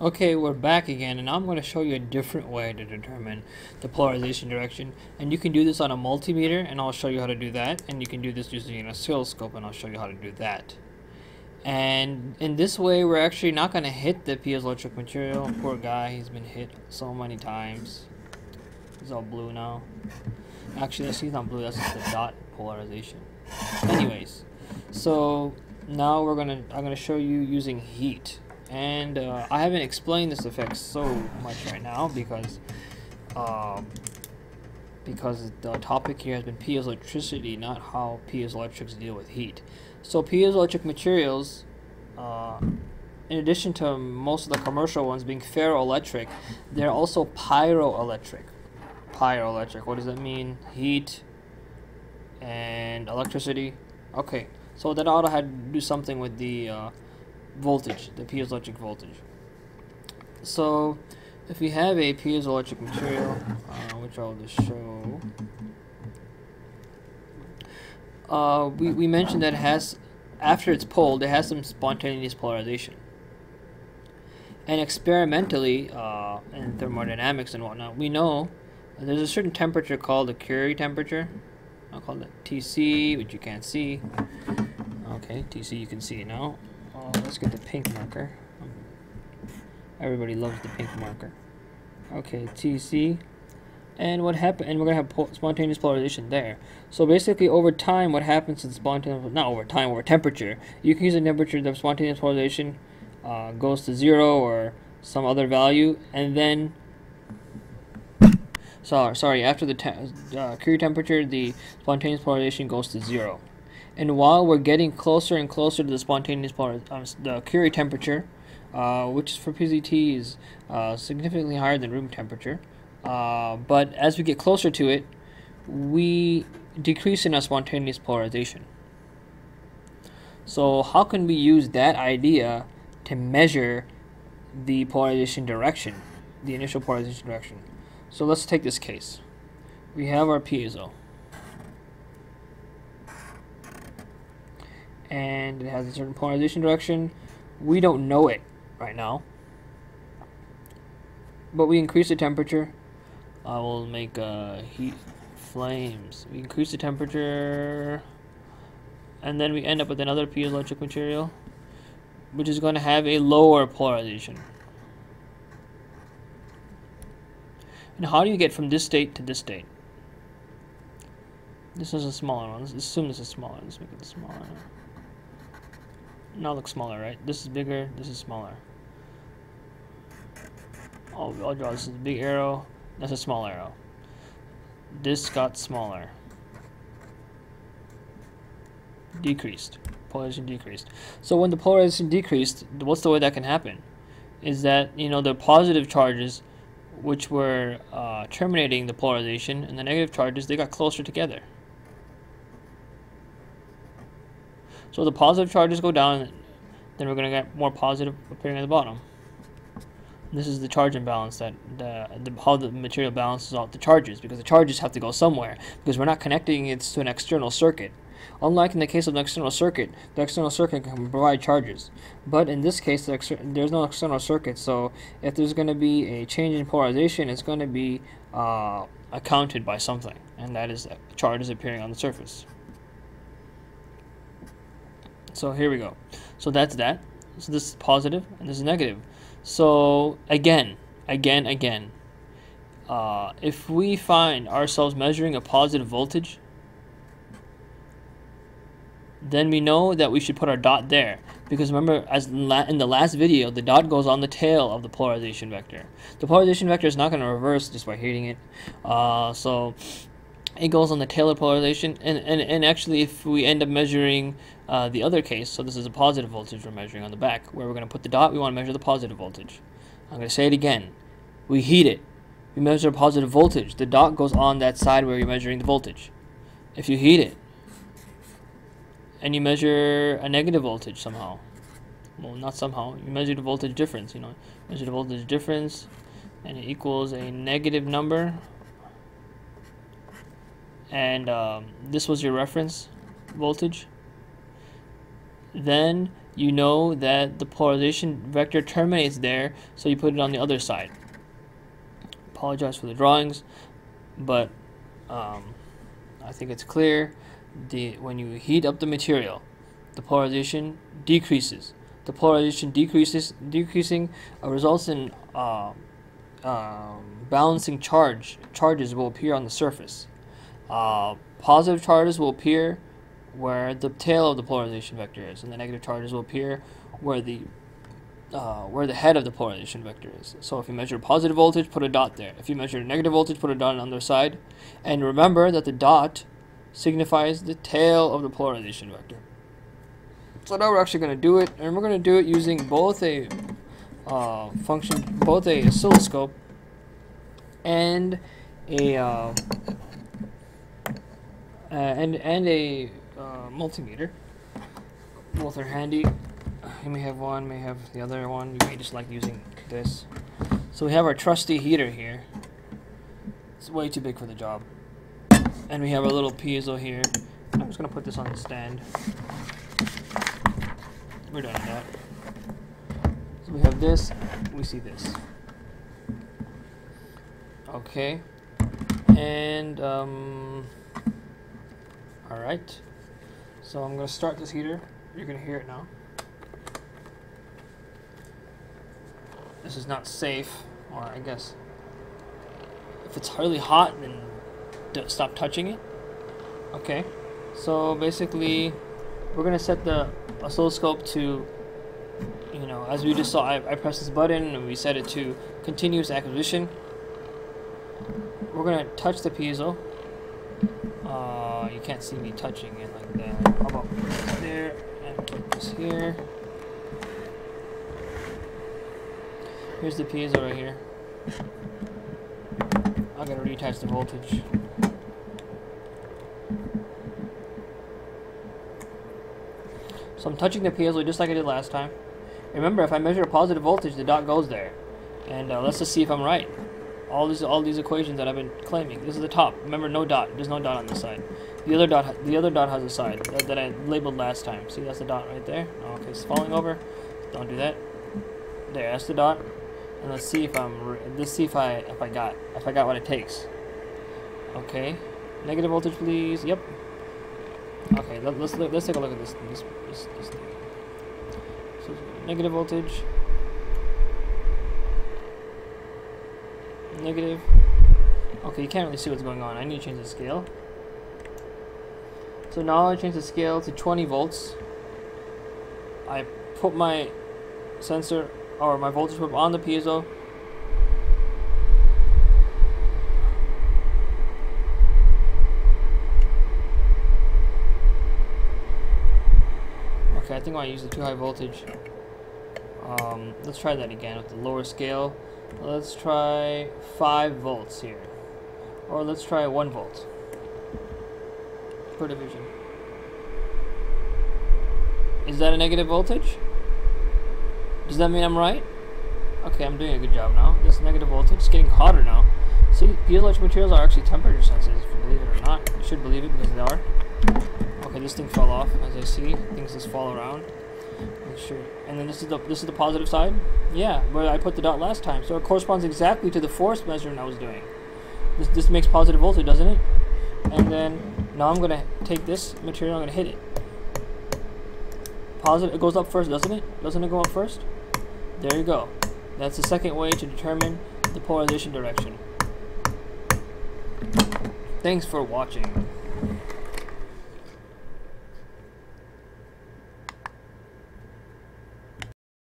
Okay, we're back again, and I'm going to show you a different way to determine the polarization direction. And you can do this on a multimeter, and I'll show you how to do that. And you can do this using an oscilloscope, and I'll show you how to do that. And in this way, we're actually not going to hit the piezoelectric material. Poor guy, he's been hit so many times. He's all blue now. Actually, that's, he's not blue, that's just the dot polarization. Anyways, so now we're gonna I'm gonna show you using heat and uh, I haven't explained this effect so much right now because um, because the topic here has been piezoelectricity, not how piezoelectrics deal with heat. So piezoelectric materials, uh, in addition to most of the commercial ones being ferroelectric, they're also pyroelectric. Pyroelectric, what does that mean? Heat and electricity. Okay, so that ought to to do something with the uh, voltage, the piezoelectric voltage. So, if we have a piezoelectric material, uh, which I'll just show, uh, we, we mentioned that it has, after it's pulled, it has some spontaneous polarization. And experimentally, uh, in thermodynamics and whatnot, we know there's a certain temperature called the Curie temperature. I'll call it TC, which you can't see. Okay, TC you can see now. Uh, let's get the pink marker. Everybody loves the pink marker. Okay, TC. And what happened? And we're gonna have spontaneous polarization there. So basically, over time, what happens the spontaneous? Not over time, over temperature. You can use a temperature. that spontaneous polarization uh, goes to zero or some other value, and then. So, sorry, after the te uh, Curie temperature, the spontaneous polarization goes to zero. And while we're getting closer and closer to the spontaneous polar, uh, the Curie temperature, uh, which is for PZT is uh, significantly higher than room temperature, uh, but as we get closer to it, we decrease in our spontaneous polarization. So how can we use that idea to measure the polarization direction, the initial polarization direction? So let's take this case. We have our piezo. And it has a certain polarization direction. We don't know it right now, but we increase the temperature. I will make uh, heat flames. We increase the temperature, and then we end up with another piezoelectric material, which is going to have a lower polarization. And how do you get from this state to this state? This is a smaller one. Let's assume this is smaller. Let's make it smaller. Now looks smaller, right? This is bigger, this is smaller. I'll, I'll draw this is a big arrow, that's a small arrow. This got smaller. Decreased. Polarization decreased. So when the polarization decreased, what's the way that can happen? Is that, you know, the positive charges which were uh, terminating the polarization and the negative charges, they got closer together. So the positive charges go down, then we're going to get more positive appearing at the bottom. This is the charge imbalance that the, the, how the material balances out the charges because the charges have to go somewhere because we're not connecting it to an external circuit. Unlike in the case of an external circuit, the external circuit can provide charges. But in this case, the there's no external circuit, so if there's going to be a change in polarization, it's going to be uh, accounted by something, and that is charges appearing on the surface. So here we go. So that's that. So this is positive and this is negative. So again, again, again, uh, if we find ourselves measuring a positive voltage, then we know that we should put our dot there. Because remember, as in the last video, the dot goes on the tail of the polarization vector. The polarization vector is not going to reverse just by heating it. Uh, so it goes on the Taylor polarization and, and, and actually if we end up measuring uh, the other case so this is a positive voltage we're measuring on the back where we're going to put the dot we want to measure the positive voltage. I'm going to say it again. We heat it. We measure a positive voltage. The dot goes on that side where you're measuring the voltage. If you heat it and you measure a negative voltage somehow well not somehow you measure the voltage difference you know measure the voltage difference and it equals a negative number and um, this was your reference voltage then you know that the polarization vector terminates there, so you put it on the other side. Apologize for the drawings, but um, I think it's clear. The when you heat up the material, the polarization decreases. The polarization decreases, decreasing uh, results in uh, um, balancing charge. Charges will appear on the surface. Uh, positive charges will appear where the tail of the polarization vector is, and the negative charges will appear where the uh, where the head of the polarization vector is. So if you measure positive voltage, put a dot there. If you measure negative voltage, put a dot on the other side. And remember that the dot signifies the tail of the polarization vector. So now we're actually going to do it, and we're going to do it using both a uh, function, both a oscilloscope and a uh, uh, and and a uh, multimeter. Both are handy. You may have one, may have the other one. You may just like using this. So we have our trusty heater here. It's way too big for the job. And we have our little piezo here. I'm just gonna put this on the stand. We're done with that. So we have this, we see this. Okay. And um alright. So I'm gonna start this heater. You're gonna hear it now. This is not safe, or I guess if it's really hot, then stop touching it. Okay, so basically, we're gonna set the oscilloscope to, you know, as we just saw, I, I press this button and we set it to continuous acquisition. We're gonna touch the piezo. Uh, you can't see me touching it like that. How about there and put this here. Here's the piezo right here. I gotta reattach the voltage. So I'm touching the piezo just like I did last time. Remember, if I measure a positive voltage, the dot goes there. And uh, let's just see if I'm right. All these all these equations that I've been claiming. This is the top. Remember, no dot. There's no dot on this side. The other dot. The other dot has a side that, that I labeled last time. See, that's the dot right there. Oh, okay, it's falling over. Don't do that. There, that's the dot. And let's see if I'm. Let's see if I if I got if I got what it takes. Okay, negative voltage, please. Yep. Okay, let, us let's, let's take a look at this this this, this thing. So negative voltage. Negative. Okay, you can't really see what's going on. I need to change the scale. So now I change the scale to 20 volts. I put my sensor or my voltage probe on the piezo. Okay, I think I might use the too high voltage. Um, let's try that again with the lower scale. Let's try 5 volts here. Or let's try 1 volt per division. Is that a negative voltage? Does that mean I'm right? Okay, I'm doing a good job now. This negative voltage is getting hotter now. See, piezoelectric materials are actually temperature sensitive, if you believe it or not. You should believe it because they are. Okay, this thing fell off, as I see. Things just fall around. Sure. And then this is the this is the positive side. Yeah, where I put the dot last time. So it corresponds exactly to the force measurement I was doing. This this makes positive voltage, doesn't it? And then now I'm gonna take this material. I'm gonna hit it. Positive. It goes up first, doesn't it? Doesn't it go up first? There you go. That's the second way to determine the polarization direction. Thanks for watching.